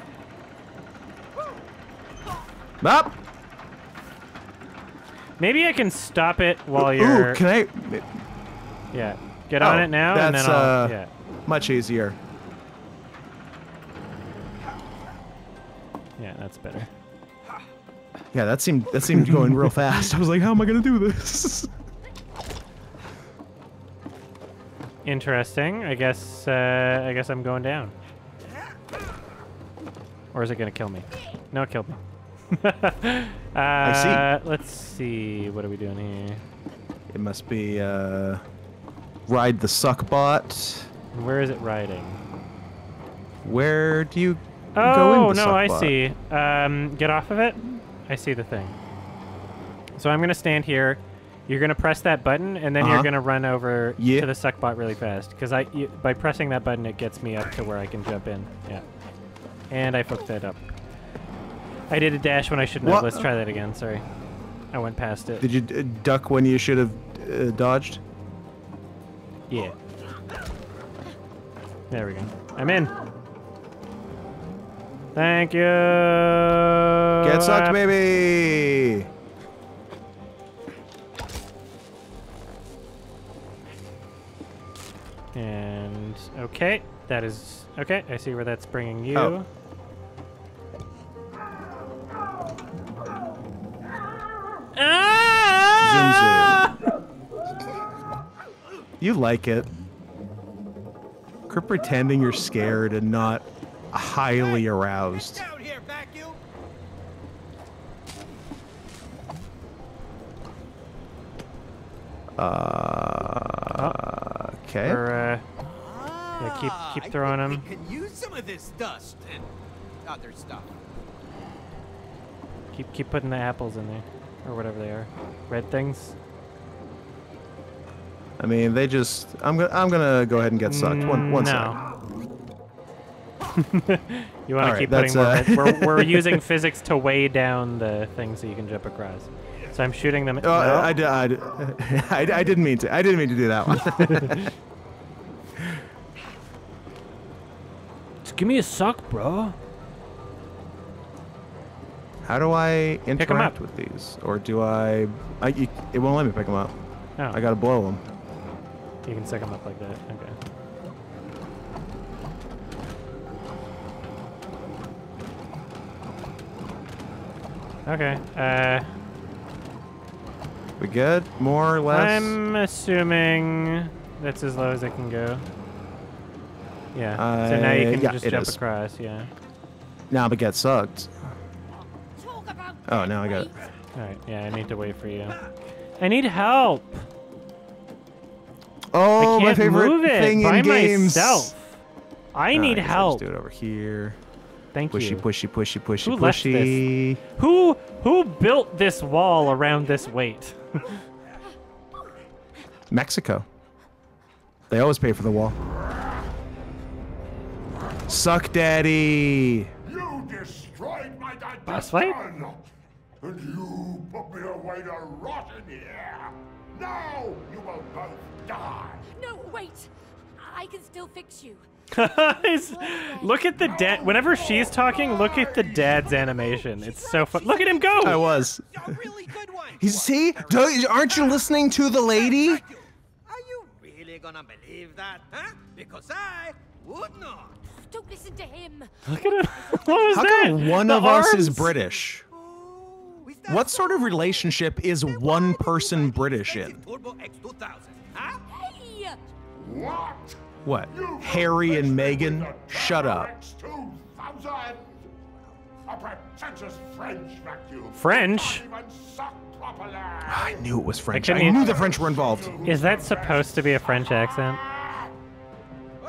B: Up.
A: Maybe I can stop it while you're.
B: Ooh, can I?
A: Yeah. Get on
B: Oh,
A: it now, and then I'll.
B: uh,
A: yeah.
B: Much easier.
A: Yeah, that's better.
B: Yeah, that seemed that seemed going real fast. I was like, how am I gonna do this? [LAUGHS]
A: Interesting. I guess. Uh, I guess I'm going down. Or is it gonna kill me? No, it killed me. [LAUGHS] uh,
B: see.
A: Let's see. What are we doing here?
B: It must be uh, ride the suck bot.
A: Where is it riding?
B: Where do you go
A: in?
B: Oh
A: no, I
B: suckbot?
A: see. Um, get off of it. I see the thing. So I'm gonna stand here. You're gonna press that button, and then you're
B: Uh-huh.
A: gonna run over
B: Yeah.
A: to the suck bot really fast. Because I, y- by pressing that button, it gets me up to where I can jump in. Yeah. And I fucked that up. I did a dash when I shouldn't have. Let's try that again. Sorry. I went past it.
B: Did you uh, duck when you should have uh, dodged?
A: Yeah. There we go. I'm in. Thank you.
B: Get sucked, baby.
A: And okay, that is okay. I see where that's bringing you.
B: Oh.
A: Ah!
B: You like it. Quit pretending you're scared and not highly aroused.
C: Here.
B: Uh, okay.
A: Or, uh, Yeah, keep- keep
C: Ah,
A: throwing them.
C: We can use some of this dust and other stuff.
A: Keep keep putting the apples in there, or whatever they are, red things.
B: I mean, they just. I'm gonna. I'm gonna go ahead and get sucked. One. One sec.
A: no. [LAUGHS] You want to
B: Alright,
A: keep putting more.
B: uh,
A: bits. We're, we're [LAUGHS] using physics to weigh down the things so you can jump across. So I'm shooting them.
B: Oh, I, I, I, [LAUGHS] I, I didn't mean to. I didn't mean to do that one.
A: Just give me a suck, bro.
B: How do I interact with these, or do I? I you, it won't let me pick them up.
A: Oh,
B: I gotta blow them.
A: you can stick them up like that. Okay. Okay. Uh,
B: We good? More or less?
A: I'm assuming that's as low as I can go. Yeah. so now you
B: Uh,
A: can
B: yeah,
A: just jump
B: is.
A: across. Yeah.
B: Now but get sucked.
D: Talk about
B: Oh, now I got it.
A: All right. Yeah, I need to wait for you. I need help.
B: Oh,
A: I
B: my
A: can't
B: favorite
A: move it
B: thing
A: by
B: in games.
A: myself. I need
B: guess I'll
A: help.
B: Just do it over here.
A: Thank
B: Pushy,
A: you.
B: pushy, pushy, pushy,
A: Who left
B: pushy.
A: Who who built this wall around this weight? [LAUGHS]
B: Mexico. They always pay for the wall. Suck, daddy.
H: You destroyed my
A: Boss fight?
H: Digestion! And you put me away to rot in here! Now you will both die!
D: No, wait. I can still fix you. [LAUGHS]
A: Guys, look at the dad. Whenever she's talking, look at the dad's animation. It's so fun. Look at him go.
B: I was.
F: A really good one.
B: He's, see? Don't, aren't you listening to the lady?
F: Are you really gonna believe that, huh? Because I would not.
D: Don't listen to him.
A: Look at him. [LAUGHS] What was
B: How
A: that?
B: come one
A: The
B: of us is? British? What sort of relationship is one person British in?
F: Turbo X2000, huh?
D: Hey!
H: What?
B: What? Harry and Meghan? Shut up.
H: X2000? A pretentious French vacuum.
A: French?
H: Can't even suck properly.
B: I knew it was French. I knew the French were involved.
A: Is that supposed to be a French accent?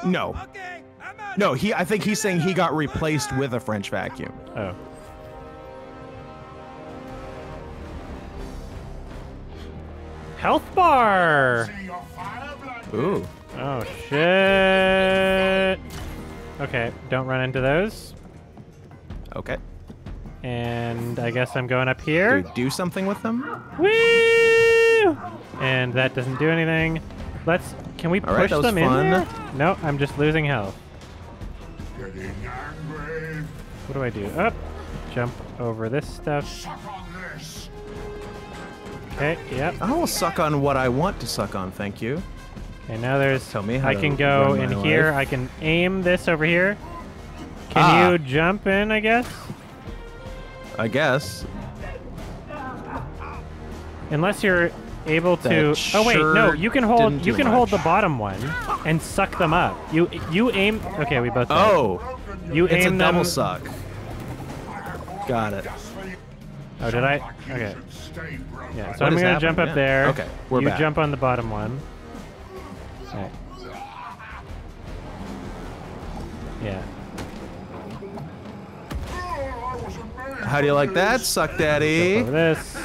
B: No.
F: Okay, I'm out.
B: No, he. I think he's saying he got replaced with a French vacuum.
A: Oh. Health bar.
H: See your fire blanket?
B: Ooh.
A: Oh shit. Okay, don't run into those.
B: Okay.
A: And I guess I'm going up here.
B: we do something with them?
A: Woo! And that doesn't do anything. Let's. Can we
B: All right,
A: push
B: was
A: them in there? No, I'm just losing health. What do I do? Up. Jump over this stuff.
H: Suck on this.
A: Okay. Yep.
B: I will suck on what I want to suck on. Thank you.
A: Okay. Now there's.
B: Tell me how
A: I can go in here.
B: life.
A: I can aim this over here. Can
B: Ah.
A: you jump in? I guess.
B: I guess.
A: Unless you're able to.
B: That
A: oh wait, no. You can hold. You can hold the bottom one and suck them up. You you aim. Okay, we both.
B: Oh,
A: you
B: it's a
A: aim
B: double
A: them.
B: suck. Got it.
A: Oh, did I? Okay. Yeah. So
B: What
A: I'm gonna jump up?
B: Yeah.
A: there.
B: Okay, we're
A: you
B: back.
A: jump on the bottom one. Alright. Yeah.
H: I was amazed
B: How do you like that, suck daddy?
A: Over this.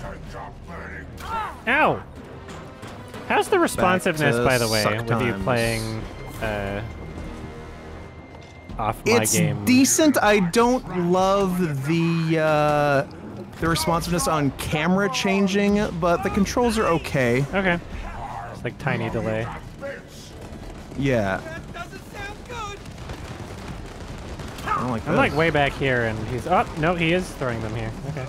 H: Take
A: Ow! How's the responsiveness, by the way,
B: suck
A: with you playing uh, off my
B: It's
A: game?
B: decent. I don't love the uh, the responsiveness on camera changing, but the controls are okay.
A: Okay. It's like tiny delay.
B: Yeah.
F: That doesn't sound good.
B: I don't like
A: I'm like way back here, and he's. Oh no, he is throwing them here. Okay,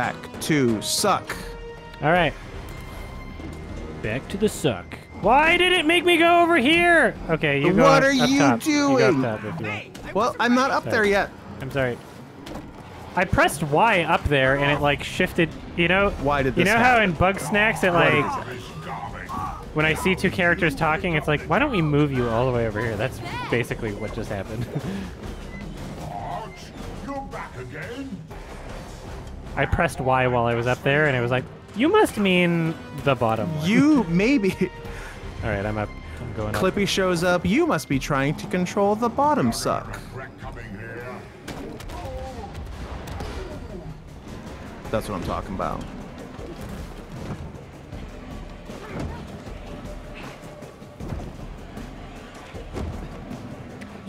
B: Back to suck.
A: All right. Back to the suck. Why did it make me go over here? Okay, you go
B: What
A: up,
B: are
A: up
B: you
A: top. You
B: doing?
A: up top if you.
B: Well, I'm not up there yet.
A: I'm sorry. I pressed Y up there and it like shifted. You know.
B: Why did this
A: You
B: this
A: know how in Bugsnax it like when I see two characters talking, it's like why don't we move you all the way over here? That's basically what just happened. [LAUGHS]
H: Ouch. You're back again.
A: I pressed Y while I was up there and it was like You must mean the bottom one.
B: You maybe. [LAUGHS]
A: All right, I'm up. I'm going up.
B: Clippy shows up. You must be trying to control the bottom suck. That's what I'm talking about.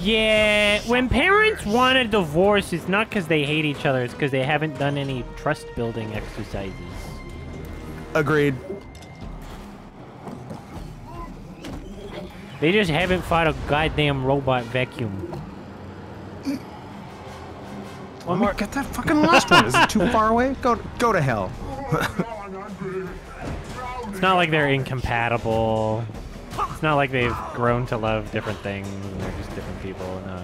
A: Yeah, when parents want a divorce, it's not because they hate each other. It's because they haven't done any trust building exercises.
B: Agreed.
A: They just haven't fought a goddamn robot vacuum.
B: One more. Get that fucking last one. Is it too far away? Go go to hell. [LAUGHS]
A: It's not like they're incompatible. It's not like they've grown to love different things and they're just different people. No.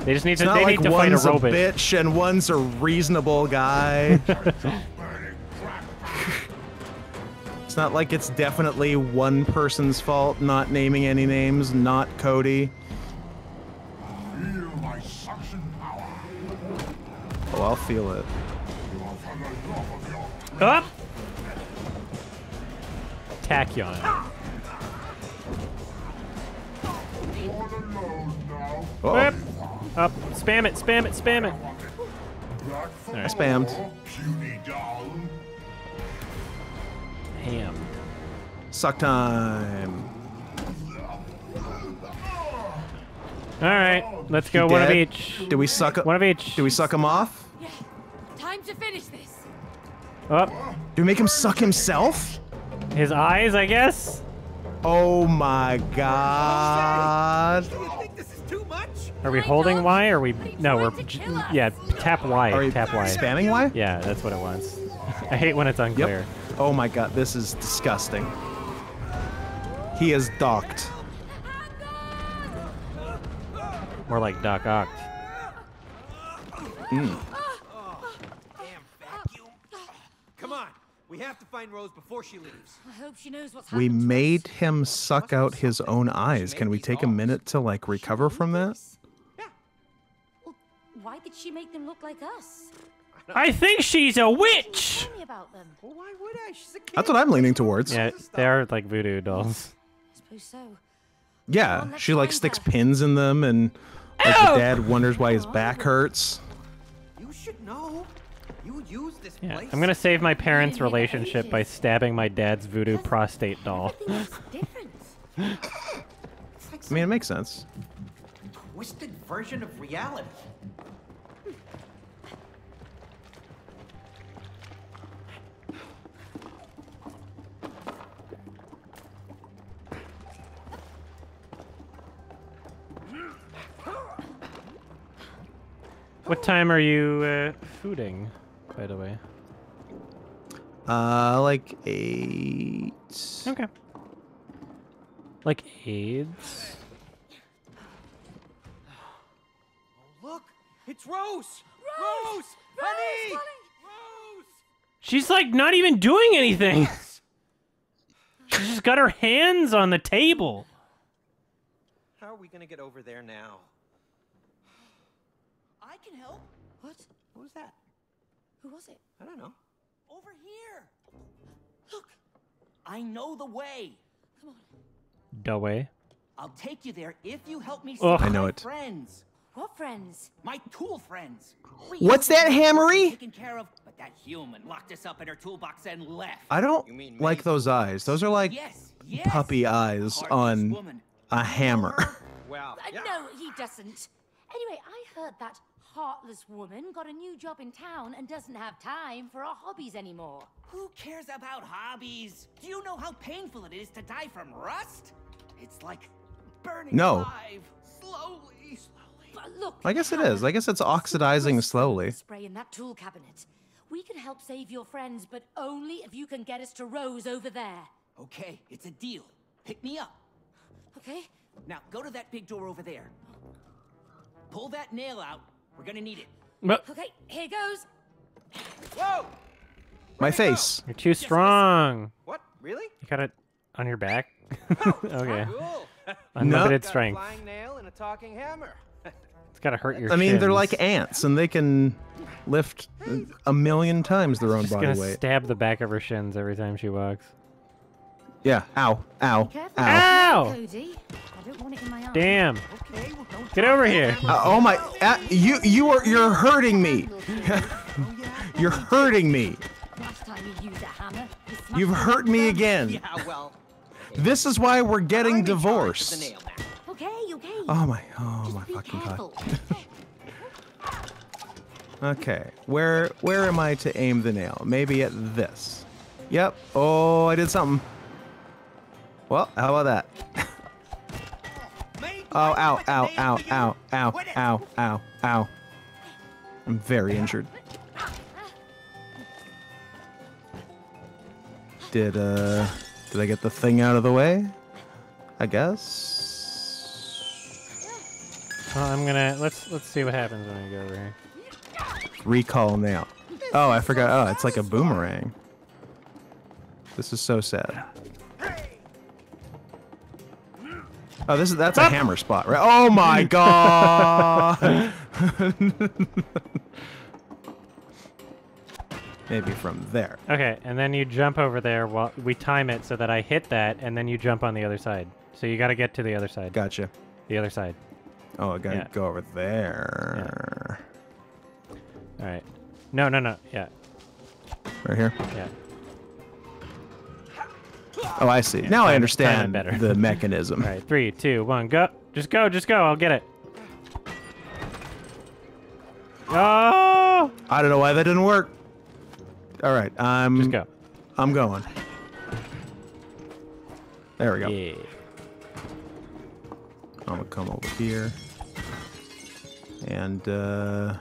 A: They just need
B: It's
A: to.
B: not
A: They
B: like
A: need to fight a
B: one's a, bitch and one's a reasonable guy. [LAUGHS] it's not like it's definitely one person's fault not naming any names, not Cody.
H: Feel my suction power.
B: Oh, I'll feel it.
A: Up. Tachyon.
H: Now.
B: Oh,
A: Up. Up. Spam it. Spam it. Spam it.
H: Back for
A: Alright.
B: spammed.
H: Cutie doll.
A: Ham.
B: Suck time.
A: All right. Let's go.
B: He
A: One of each.
B: Do we suck?
A: One of each.
B: Do we suck him off?
D: Yeah. Time to finish this.
A: Up.
B: Do we make him suck himself?
A: His eyes, I guess.
B: Oh my god.
A: Are we holding. Y? Or are we? No, we're.
D: tried to
A: j-
D: kill us.
A: Yeah. Tap Y.
B: Are
A: Tap Y.
B: spamming Y?
A: Yeah, that's what it wants. [LAUGHS] I hate when it's unclear.
B: Yep. Oh my god, this is disgusting. He is docked.
A: More like Doc Ock.
F: Damn vacuum. Come on. We have to find Rose before she leaves.
D: I hope she knows what's
B: We
D: happened to
B: made him suck out his own eyes. Can we take a minute to like recover from that?
D: Well, why did she make them look like us?
A: I think she's a witch.
D: Tell me about them.
F: Well, why would I? She's a kid.
B: That's what I'm leaning towards.
A: Yeah, they are like voodoo dolls.
D: I suppose so.
B: Yeah,
D: on,
B: she like sticks
D: her.
B: pins in them and like
A: Ow!
B: the dad wonders why his back oh. hurts.
F: You should know. You use this
A: Yeah,
F: place.
A: I'm gonna save my parents'
D: Been here for
A: relationship by stabbing my dad's voodoo prostate doll.
D: Everything's different. [LAUGHS]
F: It's like
B: I mean, it makes sense.
F: twisted version of reality.
A: What time are you uh, fooding, by the way?
B: Uh, like eight.
A: Okay. Like AIDS?
F: Look, it's Rose. Rose, honey, Rose.
A: She's like not even doing anything. She's just got her hands on the table.
F: How are we gonna get over there now?
C: I can help.
D: What?
F: What was that?
D: Who was it?
F: I don't know.
C: Over here. Look. I know the way.
D: Come on.
A: The way.
C: I'll take you there if you help me
A: Ugh.
C: save
B: I know
C: my
B: it.
C: friends.
D: What friends?
C: My tool friends. We
B: What's that,
C: be
B: Hammery?
C: Taken care of, but that human locked us up in her toolbox and left.
B: I don't
F: You mean
B: like those eyes. Those are like
C: yes, yes.
B: puppy eyes on
C: woman.
B: a hammer.
F: Well,
D: Uh. No, he doesn't. Anyway, I heard that heartless woman got a new job in town and doesn't have time for our hobbies anymore.
C: Who cares about hobbies? Do you know how painful it is to die from rust? It's like burning
B: No.
C: alive slowly. Slowly.
D: But look,
B: I guess it is. I guess it's oxidizing slowly.
D: Spray in that tool cabinet. We can help save your friends, but only if you can get us to Rose over there.
C: Okay, it's a deal. Pick me up.
D: Okay?
C: Now go to that big door over there. Pull that nail out. We're gonna need it.
A: But
D: Okay, here it goes.
F: Whoa!
B: My face.
A: you're too strong.
F: What? Really?
A: You got it on your back. Oh, [LAUGHS] okay.
F: Cool. [LAUGHS]
A: Unlimited
F: Got
A: strength.
F: flying nail and a talking hammer. [LAUGHS]
A: It's gotta hurt your.
B: I mean, they're like ants, and they can lift a million times their own
A: She's
B: body
A: gonna
B: weight.
A: stab the back of her shins every time she walks.
B: Yeah. Ow. Ow. Ow.
A: Ow!
D: Cody. I don't want it in my arm.
A: Damn!
C: Okay, well,
A: Get over here!
B: Uh, oh my! Uh, you you are you're hurting me. [LAUGHS] you're hurting me.
D: You used a hammer, you smashed
B: You've hurt me again.
F: Yeah, well.
B: This is why we're getting
F: I'm in charge of the
B: divorced.
D: Okay, okay.
B: Oh my! Oh my fucking god. [LAUGHS] Okay, where where am I to aim the nail? Maybe at this. Yep. Oh, I did something. Well, how about that? Oh,
C: why
B: ow, ow, ow, ow, ow, ow, ow, ow. I'm very injured. Did uh did I get the thing out of the way? I guess.
A: Well, I'm gonna let's let's see what happens when I go over here.
B: Recall nail. Oh, I forgot. Oh, it's like a boomerang. This is so sad. Oh, this is that's a hammer spot, right? Oh my [LAUGHS] god! Maybe from there.
A: Okay, and then you jump over there while we time it so that I hit that, and then you jump on the other side. So you got to get to the other side.
B: Gotcha.
A: The other side.
B: Oh, I gotta
A: Yeah.
B: go over there.
A: All right. No, no, no. Yeah,
B: Right here.
A: yeah.
B: Oh, I see. Now I understand
A: better.
B: the mechanism. [LAUGHS]
A: All right. Three, two, one, go. Just go. Just go. I'll get it. Oh!
B: I don't know why that didn't work. All right, I'm
A: Just go.
B: I'm going. There we go.
A: Yeah.
B: I'm gonna come over here. And uh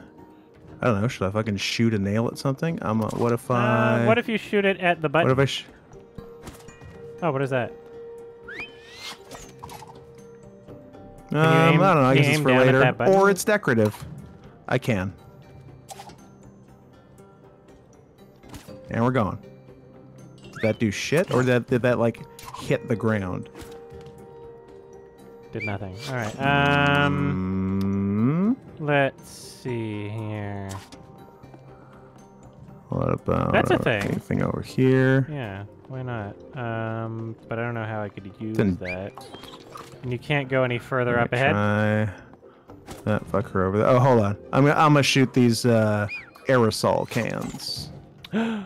B: I don't know, should I fucking shoot a nail at something? I'm what if I
A: Uh, what if you shoot it at the
B: What
A: button?
B: if I sh-
A: oh, what is that?
B: um,
A: aim-
B: I don't know, I guess it's for later. Or it's decorative. I can. And we're going. Did that do shit? Or did that, did that like hit the ground?
A: Did nothing. All right. Um,
B: Mm,
A: let's see here.
B: What about
A: That's a thing.
B: anything over here?
A: Yeah, why not? Um, but I don't know how I could use
B: Then-
A: that. And you can't go any further up ahead.
B: Try that fucker over there. Oh, hold on. I'm gonna I'm gonna shoot these uh, aerosol cans. [GASPS]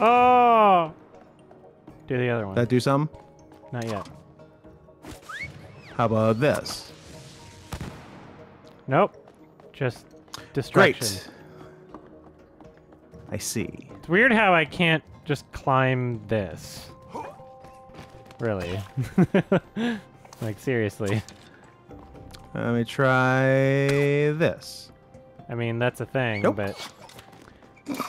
A: Oh! Do the other one.
B: That do something?
A: Not yet.
B: How about this?
A: Nope. Just distraction.
B: Great. I see.
A: It's weird how I can't just climb this. Really. [LAUGHS] like, seriously.
B: Let me try this.
A: I mean, that's a thing,
B: Nope.
A: but...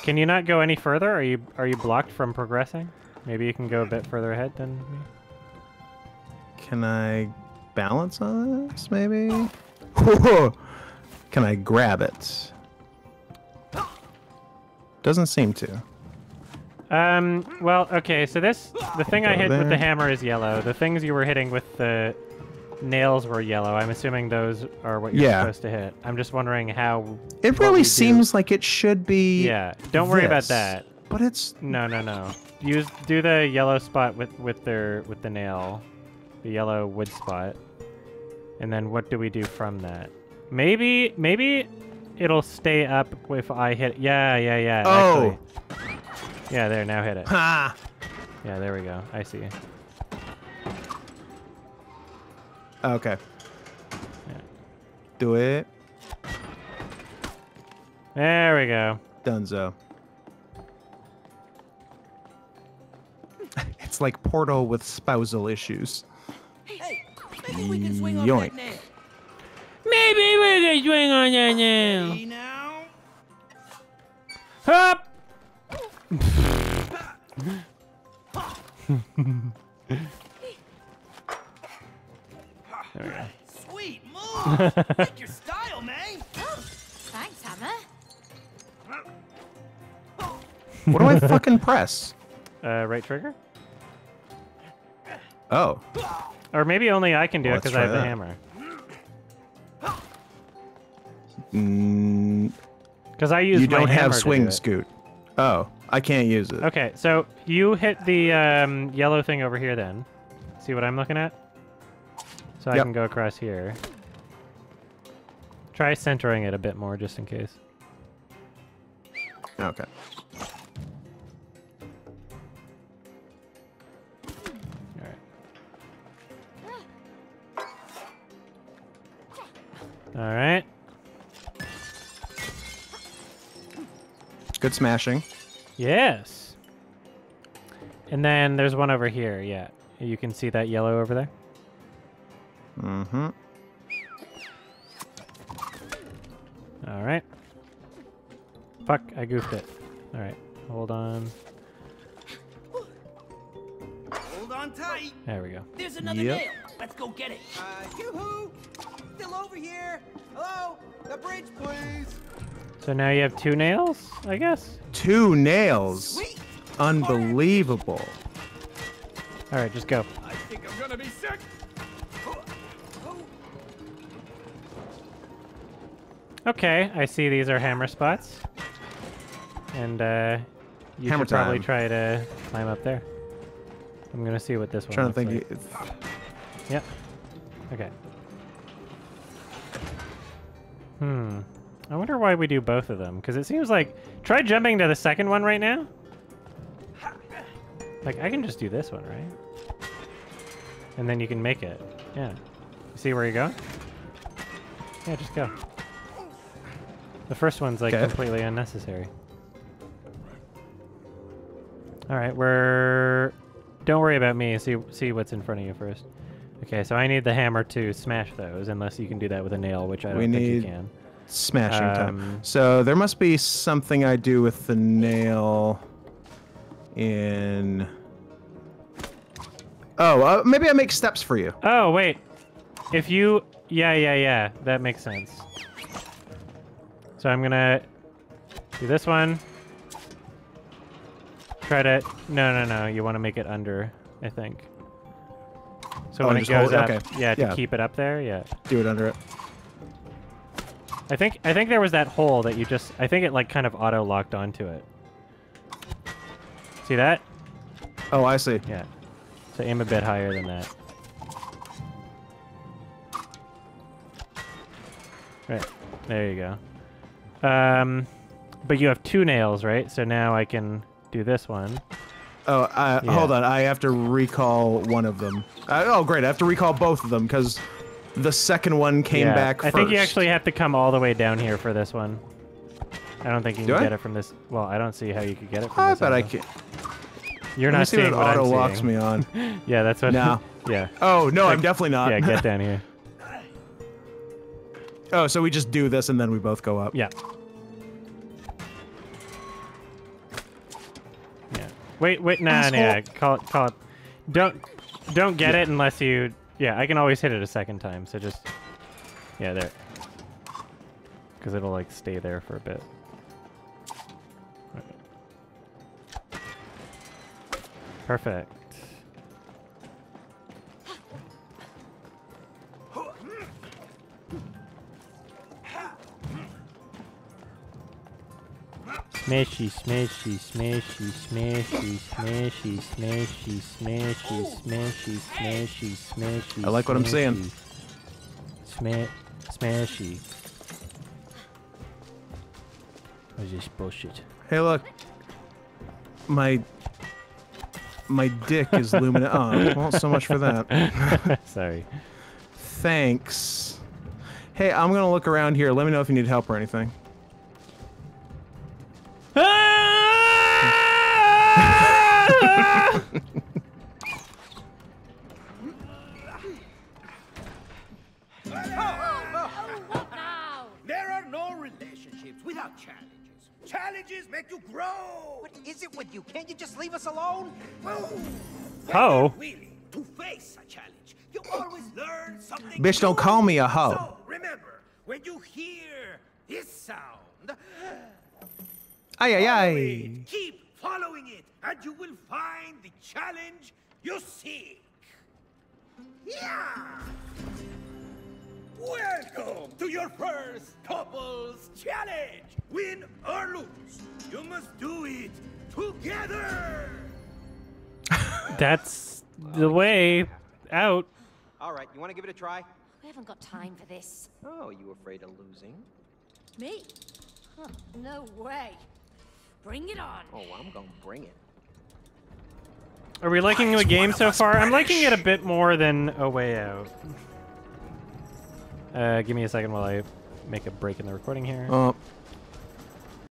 A: Can you not go any further? Are you are you blocked from progressing? Maybe you can go a bit further ahead than me?
B: Can I balance on this? Maybe. [LAUGHS] [LAUGHS] Can I grab it? Doesn't seem to.
A: Um, well, okay, so this, the thing I hit with the hammer is yellow. The things you were hitting with the nails were yellow. I'm assuming those are what you're
B: Yeah.
A: supposed to hit. I'm just wondering how...
B: It really
A: we do-
B: seems like it should be.
A: Yeah, don't worry about that.
B: But it's
A: No, no, no. Use, do the yellow spot with, with their, with the nail. The yellow wood spot. And then what do we do from that? Maybe, maybe it'll stay up if I hit... Yeah, yeah, yeah,
B: Oh.
A: actually. Yeah, there, now hit it.
B: ha.
A: Yeah, there we go. I see.
B: Okay.
A: Yeah.
B: Do it.
A: There we go.
B: Dunzo. [LAUGHS] it's like Portal with spousal issues.
C: Hey, maybe we can swing off
B: Yoink.
C: that nail.
A: Maybe we can swing on that now.
C: Now?
A: Hop! there we go.
C: Sweet move. like your style, man.
D: Thanks, Hammer.
B: What do I fucking press?
A: Uh, right trigger?
B: Oh.
A: Or maybe only I can do it because I
B: try
A: have the hammer. Because I use
B: you don't have swing scoot. Oh, I can't use it.
A: Okay, so you hit the um, yellow thing over here then. See what I'm looking at? So I
B: Yep.
A: can go across here. Try centering it a bit more just in case.
B: Okay.
A: Alright. Alright.
B: Good smashing.
A: Yes. And then there's one over here, yeah. You can see that yellow over there?
B: Mm-hmm.
A: Alright. Fuck, I goofed it. Alright, hold on.
C: Hold on tight.
A: There we go.
C: There's another
B: Yep.
C: nail. Let's go get it. Uh, yoo-hoo! Still over here. Hello? The bridge, please.
A: So now you have two nails, I guess?
B: Two nails.
C: Sweet.
B: Unbelievable.
A: Alright, just go.
C: I think I'm gonna be sick.
A: Okay, I see these are hammer spots. And uh you
B: Hammer
A: should probably try to climb up there. I'm gonna see what this one
B: trying to think.
A: like. Yep. Okay. Hmm. I wonder why we do both of them, because it seems like try jumping to the second one right now. Like I can just do this one, right? And then you can make it. Yeah. You see where you go? Yeah, just go. The first one's like completely unnecessary. All right, we're. Don't worry about me. See, see what's in front of you first. Okay, so I need the hammer to smash those, unless you can do that with a nail, which I don't
B: We
A: think you
B: need-
A: can.
B: Smashing time.
A: Um,
B: So there must be something I do with the nail in. Oh, uh, maybe I make steps for you.
A: Oh wait, if you, yeah, yeah, yeah, that makes sense. So I'm gonna do this one. Try to. No, no, no. You want to make it under, I think. So
B: Oh,
A: when it goes
B: it?
A: up,
B: Okay.
A: yeah, to
B: Yeah.
A: keep it up there, yeah.
B: Do it under it.
A: I think I think there was that hole that you just. I think it like kind of auto locked onto it. See that?
B: Oh, I see.
A: Yeah. So aim a bit higher than that. Right. There you go. Um, but you have two nails, right? So now I can do this one.
B: Oh, uh,
A: Yeah.
B: hold on. I have to recall one of them. Uh, oh, great. I have to recall both of them because the second one came
A: Yeah,
B: back
A: I think you actually have to come all the way down here for this one. I don't think you
B: Do
A: can
B: I?
A: get it from this. Well, I don't see how you could get it from
B: I
A: this.
B: bet I can.
A: You're
B: Let me
A: not
B: see
A: seeing
B: what
A: what
B: auto
A: I'm
B: locks
A: seeing.
B: me on. [LAUGHS]
A: Yeah, that's what.
B: No. [LAUGHS]
A: yeah.
B: Oh no, I'm definitely not.
A: Yeah, get down [LAUGHS] here.
B: oh, so we just do this and then we both go up.
A: Yeah. Yeah. Wait, wait, nah,
B: Asshole.
A: nah. Call it, call it. Don't, don't get it unless you. Yeah, I can always hit it a second time. So just. Yeah, there. Because it'll like stay there for a bit. Perfect. Smashy, smashy, smashy, smashy, smashy, smashy, smashy, smashy, smashy, smashy.
B: I like what I'm seeing.
A: Sma smashy. What's this bullshit?
B: Hey, look. My my dick is luminous. Oh, well, so much for that. [LAUGHS]
A: Sorry.
B: Thanks. Hey, I'm gonna look around here. Let me know if you need help or anything. Bitch, don't call me a hoe.
C: So remember, when you hear this sound,
B: Ay ay ay.
C: it. keep following it, and you will find the challenge you seek. Yeah. Welcome to your first couples challenge. Win or lose, you must do it together.
A: That's the way out.
F: All right, you want to give it a try?
D: We haven't got time for this.
F: Oh, you afraid of losing?
D: Me? Huh, no way. Bring it on.
F: Oh, I'm gonna bring it.
A: Are we liking the game so far? I'm liking it a bit more than A Way Out. Uh, give me a second while I make a break in the recording here.
B: Oh,